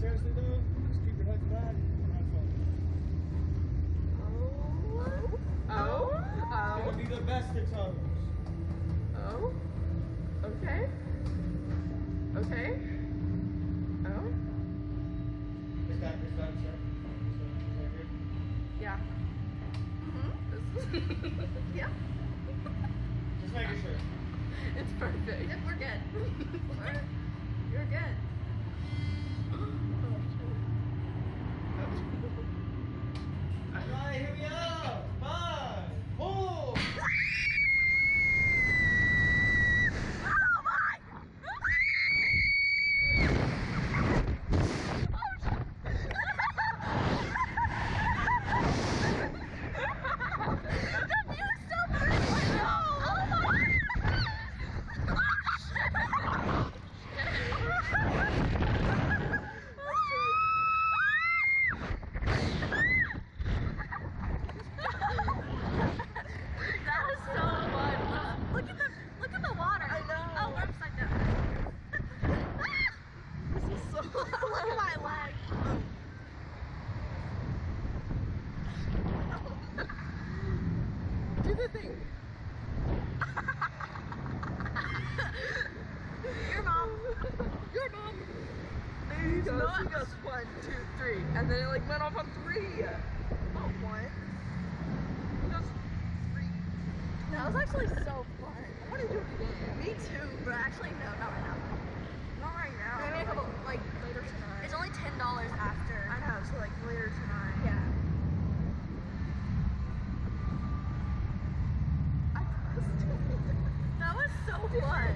seriously though, just keep your heads back and have fun. Oh. It's Oh. gonna be the best of times. Oh. Okay. Okay. Oh. Is that, is that, sir? Is that, is that good? Yeah. Mm-hmm. yeah. Just making sure. It's perfect. Yep, we're good. We're- You're good. Alright, here we go. Five, four. That was so fun. Look at the look at the water. I know. Oh, we're upside down. this is so look at my leg. Do the thing. Your mom. Your mom. There you go. She goes one, two, three, and then it like went off on three. Not one. Just three. That was actually so fun. I want to do it again. Me too, but actually no, not right now. Not right now. Maybe a couple- like later tonight. It's only ten dollars after. I know, so like later tonight. Yeah. That was so fun.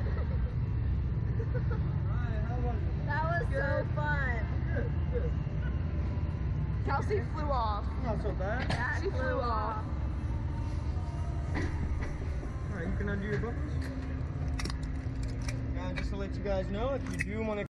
Alright, was it? That was so fun. Kelsey flew off. Not so bad. That She flew off. Alright, you can undo your buttons. Now, just to let you guys know, if you do want to